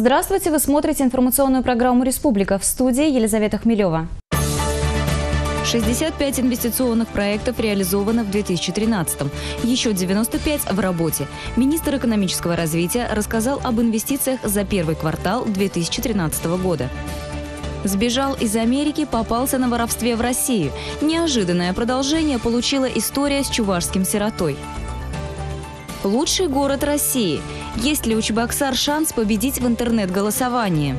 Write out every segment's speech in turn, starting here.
Здравствуйте, вы смотрите информационную программу «Республика» в студии Елизавета Хмелева. 65 инвестиционных проектов реализовано в 2013 -м. Еще 95 в работе. Министр экономического развития рассказал об инвестициях за первый квартал 2013 года. Сбежал из Америки, попался на воровстве в Россию. Неожиданное продолжение получила история с чувашским сиротой. Лучший город России. Есть ли у Чебоксар шанс победить в интернет-голосовании?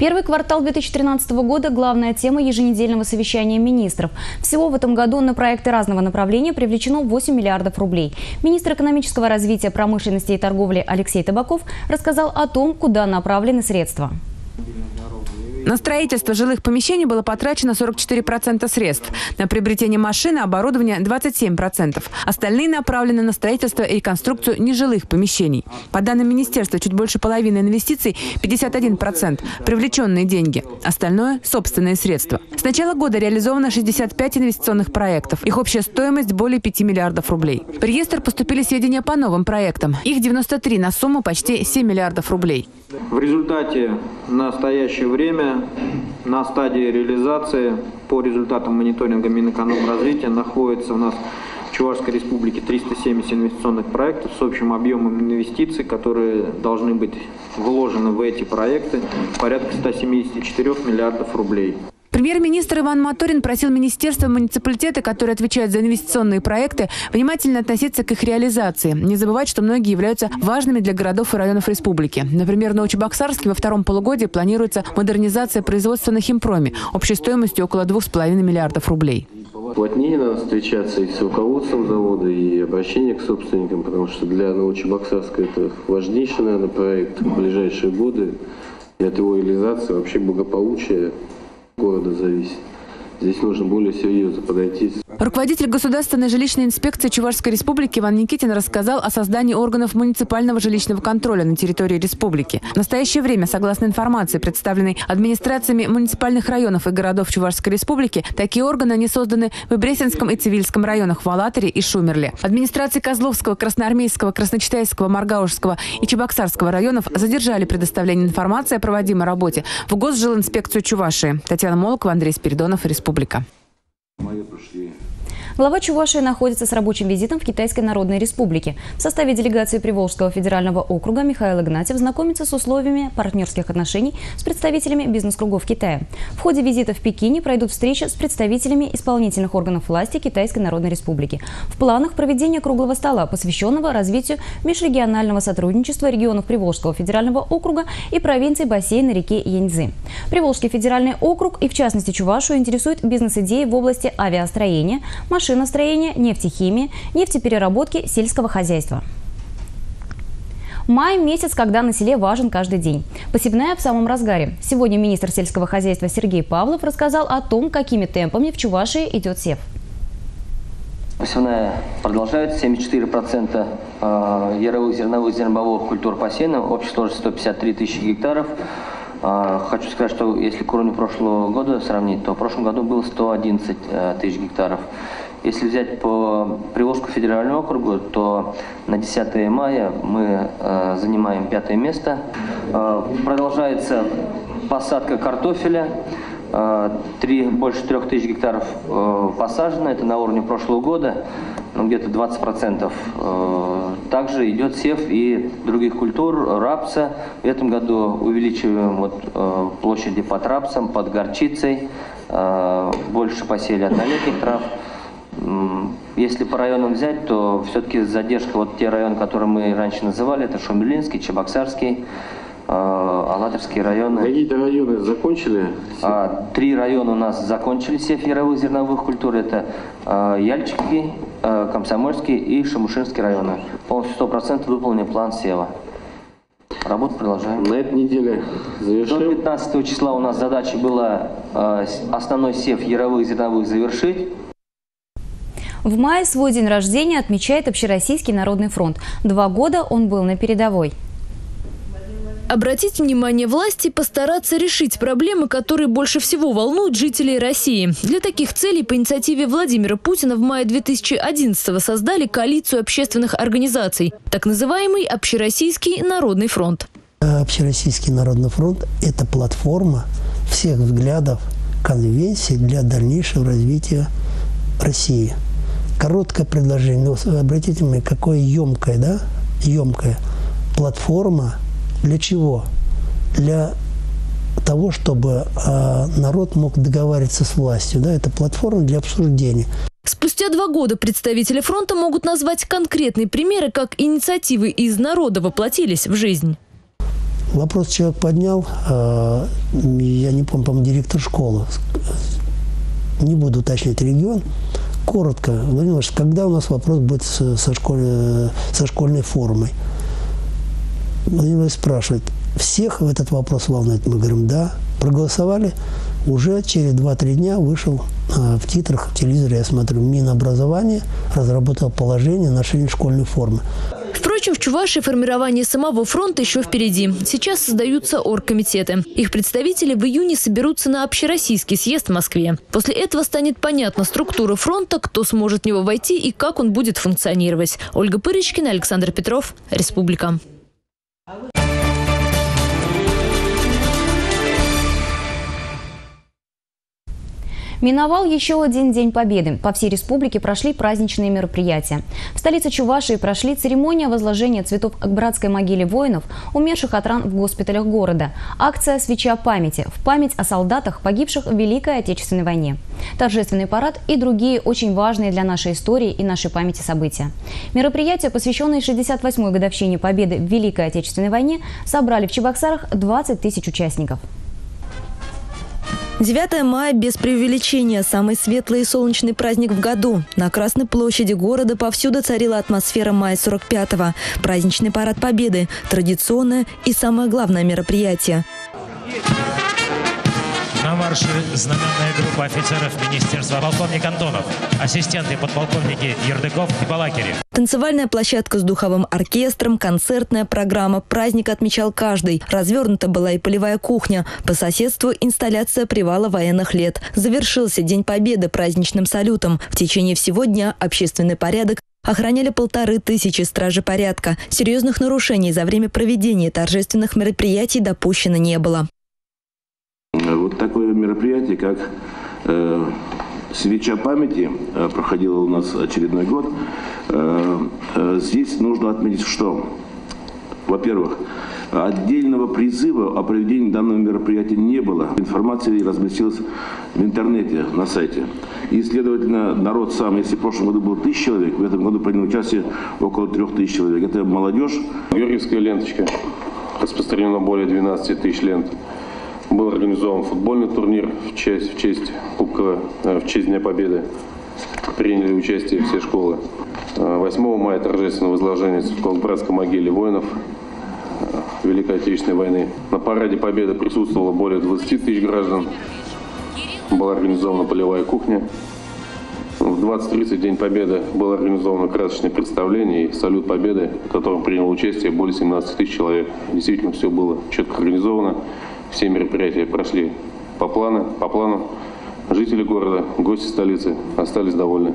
Первый квартал 2013 года – главная тема еженедельного совещания министров. Всего в этом году на проекты разного направления привлечено 8 миллиардов рублей. Министр экономического развития, промышленности и торговли Алексей Табаков рассказал о том, куда направлены средства. На строительство жилых помещений было потрачено 44% средств. На приобретение машины, оборудования 27%. Остальные направлены на строительство и реконструкцию нежилых помещений. По данным министерства, чуть больше половины инвестиций – 51%. Привлеченные деньги. Остальное – собственные средства. С начала года реализовано 65 инвестиционных проектов. Их общая стоимость – более 5 миллиардов рублей. В реестр поступили сведения по новым проектам. Их 93 на сумму почти 7 миллиардов рублей. В результате в настоящее время на стадии реализации по результатам мониторинга Минэкономразвития находится у нас в Чувашской Республике 370 инвестиционных проектов с общим объемом инвестиций, которые должны быть вложены в эти проекты, порядка 174 миллиардов рублей. Премьер-министр Иван Моторин просил министерства и муниципалитеты, которые отвечают за инвестиционные проекты, внимательно относиться к их реализации. Не забывать, что многие являются важными для городов и районов республики. Например, на Новочебоксарске во втором полугодии планируется модернизация производства на химпроме общей стоимостью около 2,5 миллиардов рублей. Плотнее надо встречаться и с руководством завода, и обращение к собственникам, потому что для Новочебоксарска это важнейший, наверное, проект в ближайшие годы. От его реализации вообще благополучие города зависит. Здесь нужно более серьезно подойти. Руководитель государственной жилищной инспекции Чувашской республики Иван Никитин рассказал о создании органов муниципального жилищного контроля на территории республики. В настоящее время, согласно информации, представленной администрациями муниципальных районов и городов Чувашской республики, такие органы не созданы в Бресенском и Цивильском районах в и Шумерле. Администрации Козловского, Красноармейского, Красночитайского, Маргаушского и Чебоксарского районов задержали предоставление информации о проводимой работе в Госжилинспекцию Чувашии. Татьяна Молокова, Андрей Спиридонов, Республика республика. Глава Чувашии находится с рабочим визитом в Китайской Народной Республике. В составе делегации Приволжского федерального округа Михаил Игнатьев знакомится с условиями партнерских отношений с представителями бизнес-кругов Китая. В ходе визита в Пекине пройдут встречи с представителями исполнительных органов власти Китайской Народной Республики. В планах проведения круглого стола, посвященного развитию межрегионального сотрудничества регионов Приволжского федерального округа и провинции бассейна реки Яньцзы. Приволжский федеральный округ и в частности Чувашу интересует бизнес-идеи в области авиастроения, машин машиностроения, нефтехимии, нефтепереработки, сельского хозяйства. Май – месяц, когда на селе важен каждый день. Посевная в самом разгаре. Сегодня министр сельского хозяйства Сергей Павлов рассказал о том, какими темпами в Чувашии идет сев. Посевная продолжается. 74% э, яровых зерновых зернобовых культур посеяно. Общая сложность 153 тысячи гектаров. Э, хочу сказать, что если к уровню прошлого года сравнить, то в прошлом году было 111 э, тысяч гектаров. Если взять по Приволжскому федеральному округу, то на 10 мая мы э, занимаем пятое место. Э, продолжается посадка картофеля. Э, три, больше трех тысяч гектаров э, посажено, это на уровне прошлого года, ну, где-то 20%. Э, также идет сев и других культур, рапса. В этом году увеличиваем вот, э, площади под рапсом, под горчицей, э, больше посели однолетних трав. Если по районам взять, то все-таки задержка, вот те районы, которые мы раньше называли, это Шумилинский, Чебоксарский, э, Алатырские районы. Какие-то районы закончили? А, три района у нас закончили сев яровых зерновых культур. Это э, Яльчики, э, Комсомольский и Шамушинский районы. Полностью 100% выполнен план сева. Работу продолжаем. На этой неделе завершим. До 15 числа у нас задача была основной сев яровых зерновых завершить. В мае свой день рождения отмечает Общероссийский народный фронт. Два года он был на передовой. Обратить внимание власти, постараться решить проблемы, которые больше всего волнуют жителей России. Для таких целей по инициативе Владимира Путина в мае 2011 создали коалицию общественных организаций, так называемый Общероссийский народный фронт. Общероссийский народный фронт – это платформа всех взглядов, конвенций для дальнейшего развития России. Короткое предложение, но обратите внимание, какое емкое, да, емкое платформа для чего? Для того, чтобы э, народ мог договариваться с властью. Да? Это платформа для обсуждения. Спустя два года представители фронта могут назвать конкретные примеры, как инициативы из народа воплотились в жизнь. Вопрос человек поднял, э, я не помню, по-моему, директор школы, не буду уточнять регион, коротко, Владимир когда у нас вопрос будет со, школь, со школьной формой? Владимир спрашивает, всех в этот вопрос волнует? Мы говорим, да. Проголосовали. Уже через 2-3 дня вышел э, в титрах в телевизоре, я смотрю, Минобразование разработал положение ношения школьной формы. Впрочем, в Чувашии формирование самого фронта еще впереди. Сейчас создаются оргкомитеты. Их представители в июне соберутся на общероссийский съезд в Москве. После этого станет понятна структура фронта, кто сможет в него войти и как он будет функционировать. Ольга Пырочкина, Александр Петров, Республика. Миновал еще один День Победы. По всей республике прошли праздничные мероприятия. В столице Чувашии прошли церемония возложения цветов к братской могиле воинов, умерших от ран в госпиталях города. Акция «Свеча памяти» в память о солдатах, погибших в Великой Отечественной войне. Торжественный парад и другие очень важные для нашей истории и нашей памяти события. Мероприятия, посвященные 68-й годовщине Победы в Великой Отечественной войне, собрали в Чебоксарах 20 тысяч участников. 9 мая без преувеличения – самый светлый и солнечный праздник в году. На Красной площади города повсюду царила атмосфера мая 45-го. Праздничный парад Победы – традиционное и самое главное мероприятие. На марше знаменная группа офицеров министерства полковник Антонов, ассистенты подполковники Ердыков и Балакирев. Танцевальная площадка с духовым оркестром, концертная программа. Праздник отмечал каждый. Развернута была и полевая кухня. По соседству инсталляция привала военных лет. Завершился День Победы праздничным салютом. В течение всего дня общественный порядок охраняли полторы тысячи стражи порядка. Серьезных нарушений за время проведения торжественных мероприятий допущено не было. Такое мероприятие, как э, «Свеча памяти» э, проходило у нас очередной год. Э, э, здесь нужно отметить, что, во-первых, Отдельного призыва о проведении данного мероприятия не было. Информация разместилась в интернете, на сайте. И, следовательно, народ сам, если в прошлом году было тысяч человек, в этом году принял участие около трех тысяч человек. Это молодежь. Георгиевская ленточка. Распространено более 12 тысяч лент. Был организован футбольный турнир в честь, в честь Кубка, в честь Дня Победы. Приняли участие все школы. 8 э, мая торжественное возложение цветков братской могиле воинов э, Великой Отечественной войны. На параде Победы присутствовало более 20 тысяч граждан. Была организована полевая кухня. В 20.30 День Победы было организовано красочное представление и салют Победы, в котором приняло участие более 17 тысяч человек. Действительно, все было четко организовано. Все мероприятия прошли по плану. По плану. Жители города, гости столицы остались довольны.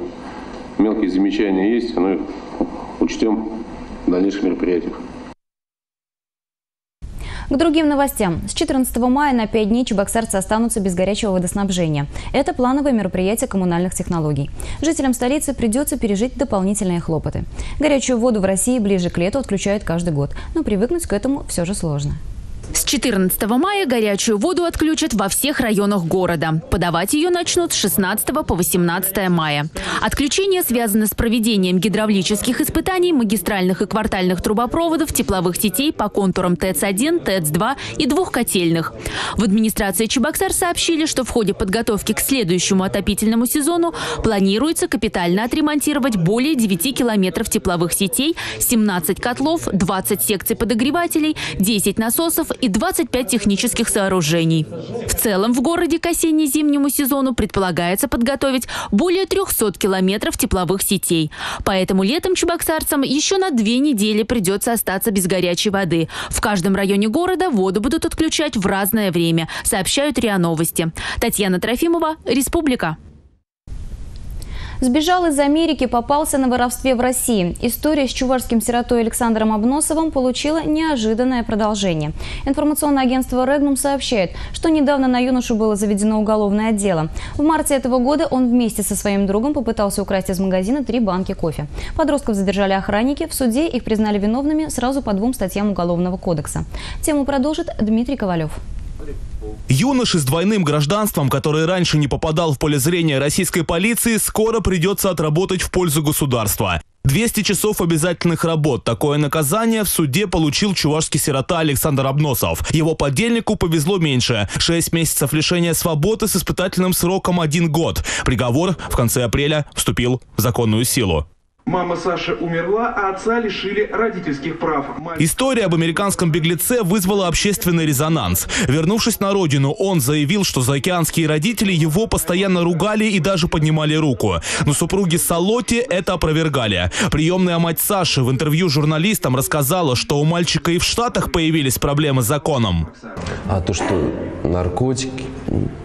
Мелкие замечания есть, но их учтем в дальнейших мероприятиях. К другим новостям. С 14 мая на 5 дней чебоксарцы останутся без горячего водоснабжения. Это плановое мероприятие коммунальных технологий. Жителям столицы придется пережить дополнительные хлопоты. Горячую воду в России ближе к лету отключают каждый год, но привыкнуть к этому все же сложно. С 14 мая горячую воду отключат во всех районах города. Подавать ее начнут с 16 по 18 мая. Отключение связано с проведением гидравлических испытаний магистральных и квартальных трубопроводов, тепловых сетей по контурам ТЭЦ-1, ТЭЦ-2 и двух котельных. В администрации Чебоксар сообщили, что в ходе подготовки к следующему отопительному сезону планируется капитально отремонтировать более 9 километров тепловых сетей, 17 котлов, 20 секций подогревателей, 10 насосов и 25 технических сооружений. В целом в городе к осенне-зимнему сезону предполагается подготовить более 300 километров тепловых сетей. Поэтому летом чебоксарцам еще на две недели придется остаться без горячей воды. В каждом районе города воду будут отключать в разное время, сообщают РИА Новости. Татьяна Трофимова, Республика. Сбежал из Америки, попался на воровстве в России. История с чувашским сиротой Александром Обносовым получила неожиданное продолжение. Информационное агентство «Регнум» сообщает, что недавно на юношу было заведено уголовное дело. В марте этого года он вместе со своим другом попытался украсть из магазина три банки кофе. Подростков задержали охранники. В суде их признали виновными сразу по двум статьям Уголовного кодекса. Тему продолжит Дмитрий Ковалев. Юноше с двойным гражданством, который раньше не попадал в поле зрения российской полиции, скоро придется отработать в пользу государства. 200 часов обязательных работ. Такое наказание в суде получил чувашский сирота Александр Обносов. Его подельнику повезло меньше. 6 месяцев лишения свободы с испытательным сроком один год. Приговор в конце апреля вступил в законную силу. Мама Саши умерла, а отца лишили родительских прав. История об американском беглеце вызвала общественный резонанс. Вернувшись на родину, он заявил, что заокеанские родители его постоянно ругали и даже поднимали руку. Но супруги Салоти это опровергали. Приемная мать Саши в интервью журналистам рассказала, что у мальчика и в Штатах появились проблемы с законом. А то, что наркотики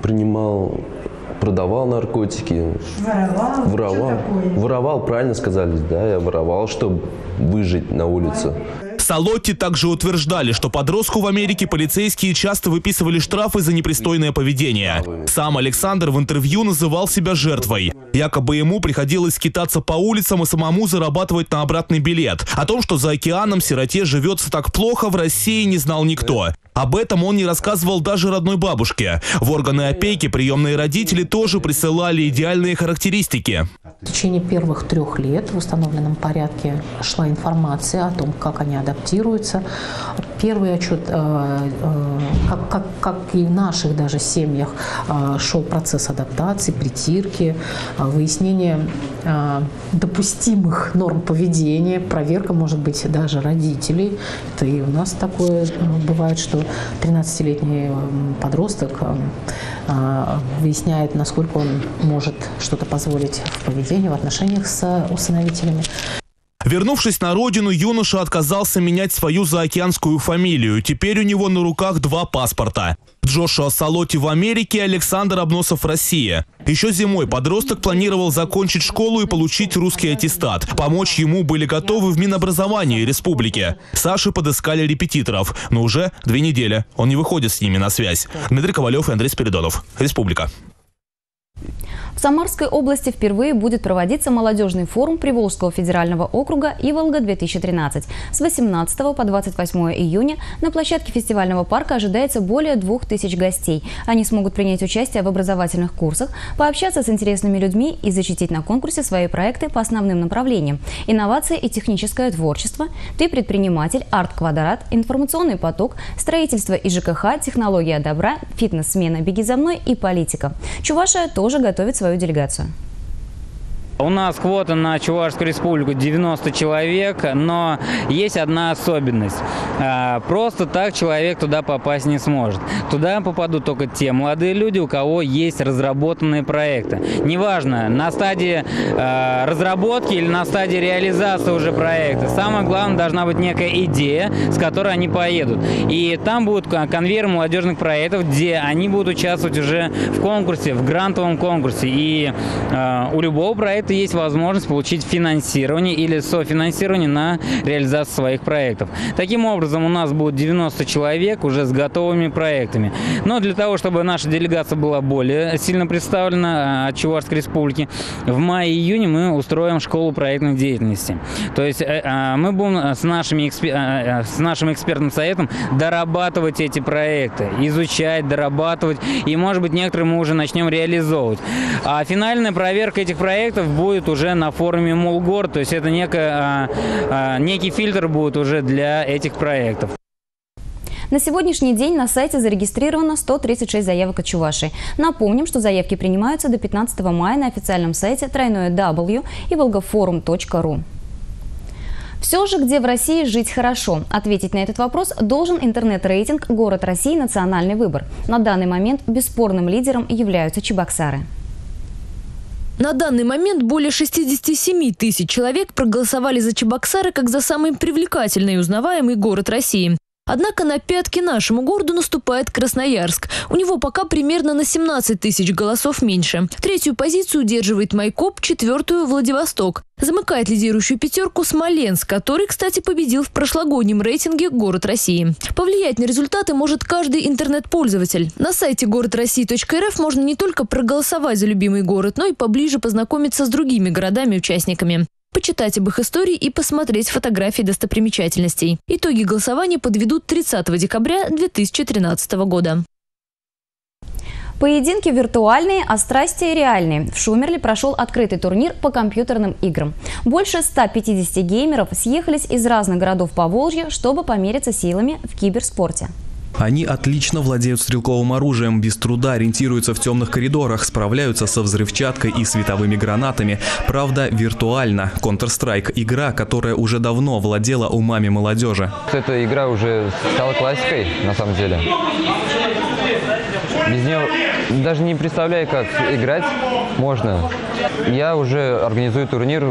принимал продавал наркотики. Воровал? Воровал. Воровал, правильно сказали, да, я воровал, чтобы выжить на улице. Салотти также утверждали, что подростку в Америке полицейские часто выписывали штрафы за непристойное поведение. Сам Александр в интервью называл себя жертвой. Якобы ему приходилось скитаться по улицам и самому зарабатывать на обратный билет. О том, что за океаном сироте живется так плохо, в России не знал никто. Об этом он не рассказывал даже родной бабушке. В органы опеки приемные родители тоже присылали идеальные характеристики. В течение первых трех лет в установленном порядке шла информация о том, как они адаптируются. Первый отчет, э, э, как, как, как и в наших даже семьях, э, шел процесс адаптации, притирки, выяснения допустимых норм поведения, проверка, может быть, даже родителей. Это и у нас такое бывает, что 13-летний подросток выясняет, насколько он может что-то позволить в поведении, в отношениях с усыновителями. Вернувшись на родину, юноша отказался менять свою заокеанскую фамилию. Теперь у него на руках два паспорта. Джошуа Салоти в Америке, Александр Обносов в России. Еще зимой подросток планировал закончить школу и получить русский аттестат. Помочь ему были готовы в Минобразовании республики. Саше подыскали репетиторов, но уже две недели он не выходит с ними на связь. Дмитрий Ковалев и Андрей Спиридонов. Республика. В Самарской области впервые будет проводиться молодежный форум Приволжского федерального округа «Иволга-2013». С 18 по 28 июня на площадке фестивального парка ожидается более 2000 гостей. Они смогут принять участие в образовательных курсах, пообщаться с интересными людьми и защитить на конкурсе свои проекты по основным направлениям – инновации и техническое творчество, ты предприниматель, арт-квадрат, информационный поток, строительство и ЖКХ, технология добра, фитнес-смена «Беги за мной» и политика. Чувашия тоже готовит свою свою делегацию. У нас квота на Чувашскую республику 90 человек, но есть одна особенность. А, просто так человек туда попасть не сможет. Туда попадут только те молодые люди, у кого есть разработанные проекты. Неважно, на стадии а, разработки или на стадии реализации уже проекта. Самое главное, должна быть некая идея, с которой они поедут. И там будет конвейер молодежных проектов, где они будут участвовать уже в конкурсе, в грантовом конкурсе. И а, у любого проекта это есть возможность получить финансирование или софинансирование на реализацию своих проектов. Таким образом, у нас будет 90 человек уже с готовыми проектами. Но для того, чтобы наша делегация была более сильно представлена а, от Чувашской республики, в мае-июне мы устроим школу проектной деятельности. То есть э, а, мы будем с, нашими, а, с нашим экспертным советом дорабатывать эти проекты, изучать, дорабатывать, и, может быть, некоторые мы уже начнем реализовывать. А финальная проверка этих проектов будет уже на форуме Молгор, то есть это некая, а, а, некий фильтр будет уже для этих проектов. На сегодняшний день на сайте зарегистрировано 136 заявок от Чувашии. Напомним, что заявки принимаются до 15 мая на официальном сайте тройное W и волгофорум.ру. Все же, где в России жить хорошо? Ответить на этот вопрос должен интернет-рейтинг «Город России. Национальный выбор». На данный момент бесспорным лидером являются Чебоксары. На данный момент более 67 тысяч человек проголосовали за Чебоксары как за самый привлекательный и узнаваемый город России. Однако на пятки нашему городу наступает Красноярск. У него пока примерно на 17 тысяч голосов меньше. Третью позицию удерживает Майкоп, четвертую – Владивосток. Замыкает лидирующую пятерку Смоленск, который, кстати, победил в прошлогоднем рейтинге «Город России». Повлиять на результаты может каждый интернет-пользователь. На сайте городроссии.рф можно не только проголосовать за любимый город, но и поближе познакомиться с другими городами-участниками почитать об их истории и посмотреть фотографии достопримечательностей. Итоги голосования подведут 30 декабря 2013 года. Поединки виртуальные, а страсти реальные. В Шумерле прошел открытый турнир по компьютерным играм. Больше 150 геймеров съехались из разных городов по Волжье, чтобы помериться силами в киберспорте. Они отлично владеют стрелковым оружием, без труда ориентируются в темных коридорах, справляются со взрывчаткой и световыми гранатами. Правда, виртуально. Counter-Strike – игра, которая уже давно владела умами молодежи. Эта игра уже стала классикой, на самом деле. Без нее даже не представляю, как играть можно. Я уже организую турнир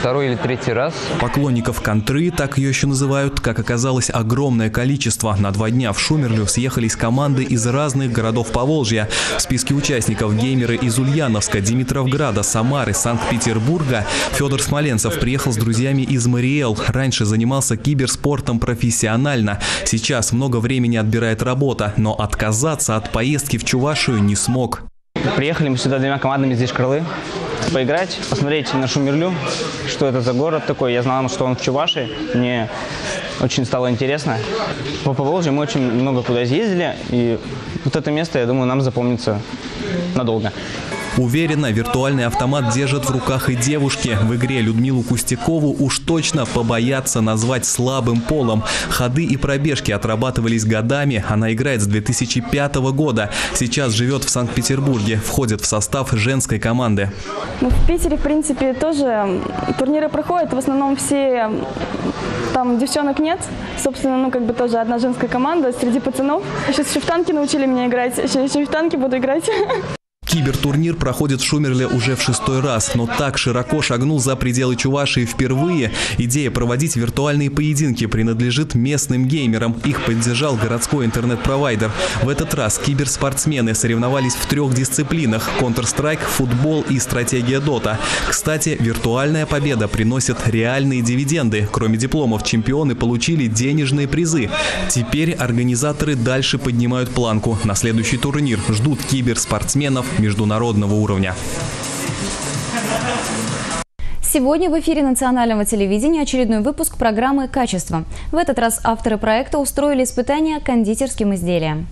второй или третий раз. Поклонников контры, так ее еще называют, как оказалось, огромное количество. На два дня в Шумерлю съехались команды из разных городов Поволжья. В списке участников геймеры из Ульяновска, Димитровграда, Самары, Санкт-Петербурга. Федор Смоленцев приехал с друзьями из Мариэл. Раньше занимался киберспортом профессионально. Сейчас много времени отбирает работа, но отказаться от поездки в Чувашию не смог. Приехали мы сюда двумя командами здесь крылы поиграть, посмотреть на Шумерлю, что это за город такой. Я знал, что он в Чувашии. Мне очень стало интересно. По Поволжью мы очень много куда ездили, и вот это место, я думаю, нам запомнится надолго. Уверена, виртуальный автомат держат в руках и девушки. В игре Людмилу Кустякову уж точно побоятся назвать слабым полом. Ходы и пробежки отрабатывались годами. Она играет с 2005 года. Сейчас живет в Санкт-Петербурге. Входит в состав женской команды. Ну, в Питере, в принципе, тоже турниры проходят. В основном все там девчонок нет. Собственно, ну, как бы тоже одна женская команда среди пацанов. Сейчас еще в танки научили меня играть. Еще, еще в танки буду играть. Кибертурнир проходит в Шумерле уже в шестой раз, но так широко шагнул за пределы Чувашии впервые. Идея проводить виртуальные поединки принадлежит местным геймерам. Их поддержал городской интернет-провайдер. В этот раз киберспортсмены соревновались в трех дисциплинах – Counter-Strike, футбол и стратегия Dota. Кстати, виртуальная победа приносит реальные дивиденды. Кроме дипломов, чемпионы получили денежные призы. Теперь организаторы дальше поднимают планку. На следующий турнир ждут киберспортсменов международного уровня. Сегодня в эфире национального телевидения очередной выпуск программы «Качество». В этот раз авторы проекта устроили испытания кондитерским изделиям.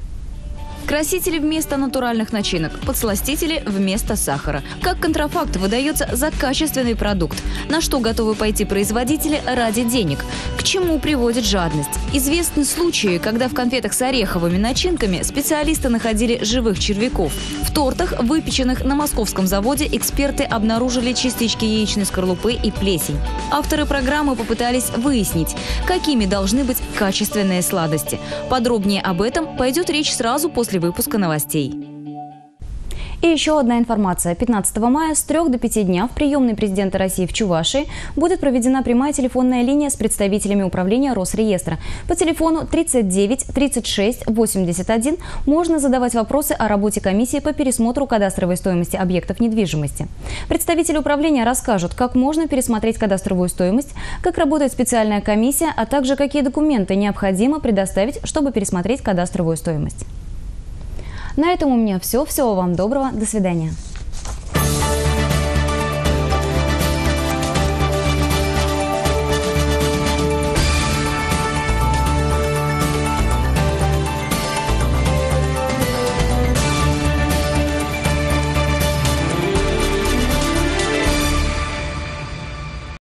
Красители вместо натуральных начинок, подсластители вместо сахара. Как контрафакт выдается за качественный продукт. На что готовы пойти производители ради денег? К чему приводит жадность? Известны случаи, когда в конфетах с ореховыми начинками специалисты находили живых червяков. В тортах, выпеченных на московском заводе, эксперты обнаружили частички яичной скорлупы и плесень. Авторы программы попытались выяснить, какими должны быть качественные сладости. Подробнее об этом пойдет речь сразу после после выпуска новостей. И еще одна информация. 15 мая с 3 до 5 дня в приемной президента России в Чувашии будет проведена прямая телефонная линия с представителями управления Росреестра. По телефону 39 36 81 можно задавать вопросы о работе комиссии по пересмотру кадастровой стоимости объектов недвижимости. Представители управления расскажут, как можно пересмотреть кадастровую стоимость, как работает специальная комиссия, а также какие документы необходимо предоставить, чтобы пересмотреть кадастровую стоимость. На этом у меня все. Всего вам доброго. До свидания.